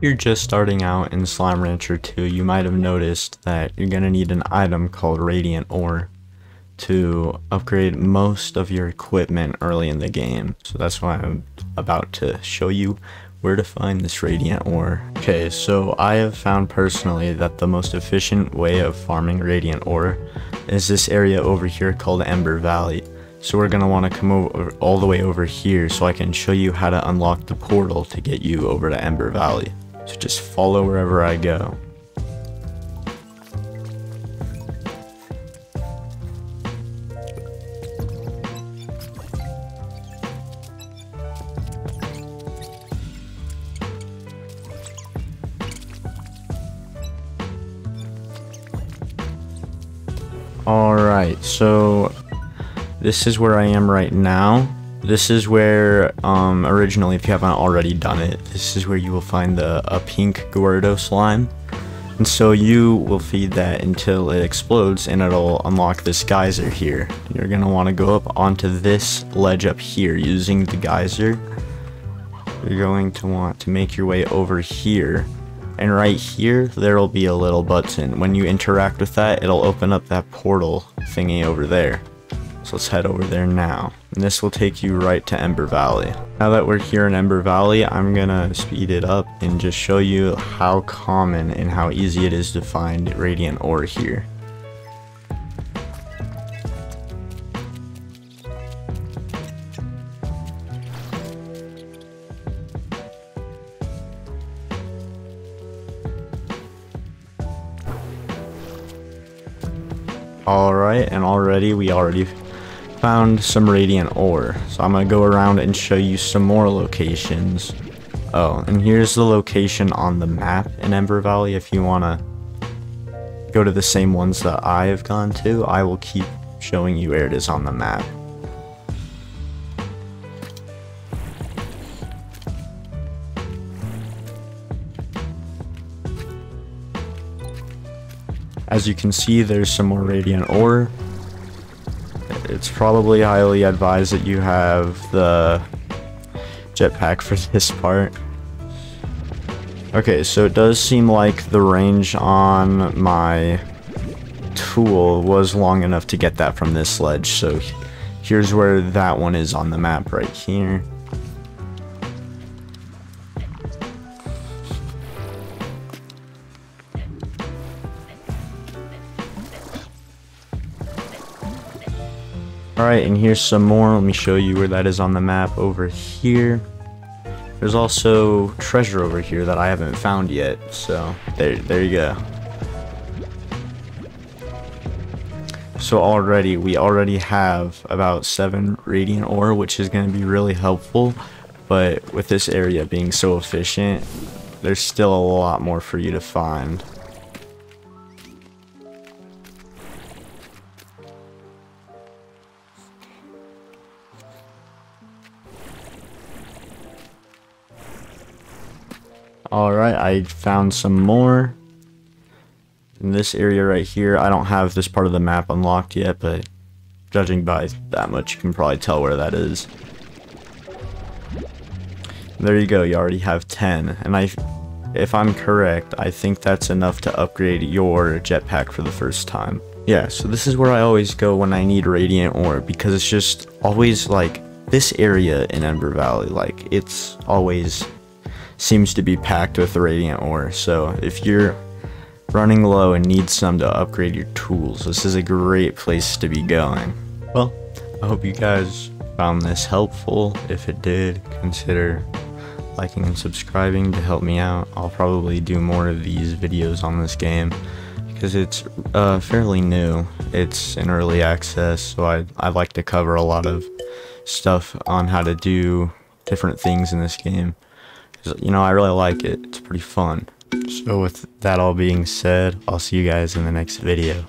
you're just starting out in Slime Rancher 2, you might have noticed that you're going to need an item called Radiant Ore to upgrade most of your equipment early in the game. So that's why I'm about to show you where to find this Radiant Ore. Okay, so I have found personally that the most efficient way of farming Radiant Ore is this area over here called Ember Valley. So we're going to want to come over all the way over here so I can show you how to unlock the portal to get you over to Ember Valley. So just follow wherever I go. Alright, so this is where I am right now. This is where, um, originally, if you haven't already done it, this is where you will find the a pink Gordo slime. And so you will feed that until it explodes and it'll unlock this geyser here. You're going to want to go up onto this ledge up here using the geyser. You're going to want to make your way over here and right here there will be a little button when you interact with that it'll open up that portal thingy over there so let's head over there now. And this will take you right to Ember Valley. Now that we're here in Ember Valley I'm gonna speed it up and just show you how common and how easy it is to find radiant ore here. Alright, and already we already found some radiant ore. So I'm going to go around and show you some more locations. Oh, and here's the location on the map in Ember Valley if you want to go to the same ones that I have gone to. I will keep showing you where it is on the map. As you can see, there's some more radiant ore. It's probably highly advised that you have the jetpack for this part. Okay, so it does seem like the range on my tool was long enough to get that from this ledge, so here's where that one is on the map right here. Alright, and here's some more. Let me show you where that is on the map over here. There's also treasure over here that I haven't found yet, so there, there you go. So already, we already have about 7 radiant ore, which is going to be really helpful, but with this area being so efficient, there's still a lot more for you to find. Alright, I found some more. In this area right here, I don't have this part of the map unlocked yet, but judging by that much, you can probably tell where that is. There you go, you already have 10, and I, if I'm correct, I think that's enough to upgrade your jetpack for the first time. Yeah, so this is where I always go when I need Radiant Ore, because it's just always like, this area in Ember Valley, like, it's always seems to be packed with radiant ore. So if you're running low and need some to upgrade your tools, this is a great place to be going. Well, I hope you guys found this helpful. If it did, consider liking and subscribing to help me out. I'll probably do more of these videos on this game because it's uh, fairly new. It's in early access, so I, I like to cover a lot of stuff on how to do different things in this game you know, I really like it. It's pretty fun. So with that all being said, I'll see you guys in the next video.